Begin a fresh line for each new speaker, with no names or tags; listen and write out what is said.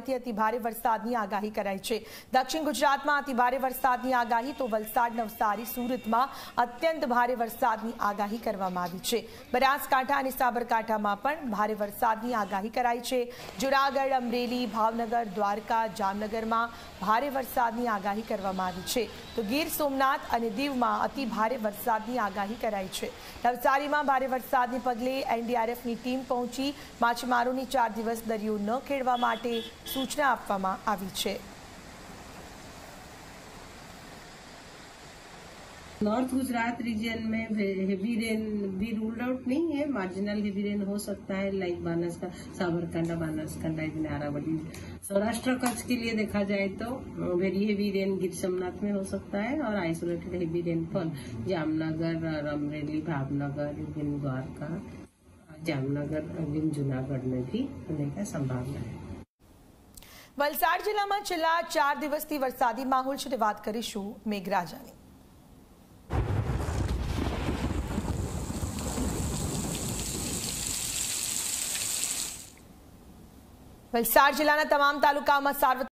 થી અતિ ભારે વરસાદની આગાહી કરાઈ છે દક્ષિણ ગુજરાતમાં અતિ ભારે વરસાદની આગાહી તો વલસાડ નવસારી સુરતમાં અત્યંત ભારે વરસાદની આગાહી કરવામાં આવી છે બનાસકાંઠા અને સાબરકાંઠામાં પણ ભારે વરસાદની આગાહી કરાઈ છે જુનાગઢ અમરેલી ભાવનગર દ્વારકા જામનગરમાં ભારે વરસાદની આગાહી કરવામાં આવી છે તો ગીર સોમનાથ અને દીવમાં અતિ ભારે વરસાદની આગાહી કરાઈ છે નવસારીમાં ભારે વરસાદને પગલે એનડીઆરએફની ટીમ પહોંચી માછીમારોની ચાર દિવસ દરિયો ન ખેડવા માટે સૂચના આપવામાં આવી છે
नॉर्थ गुजरात रीजन में हेवी रेन भी रूल्ड आउट नहीं है मार्जिनल हेवी रेन हो सकता है लाइक बानस का साबरकांडा बानसकांडा इवन आरावली सौराष्ट्र कच्छ के लिए देखा जाए तो very heavy rain Gir Somnath में हो सकता है और isolated heavy rainfall Jamnagar Amreli Bhavnagar even Dwarka Jamnagar even Junagadh में भी होने का संभावना है
વલસાડ જિલ્લામાં છેલ્લા ચાર દિવસથી વરસાદી માહોલ છે વાત કરીશું મેઘરાજાની. વલસાડ જિલ્લાના તમામ તાલુકામાં સાર્વત્રિક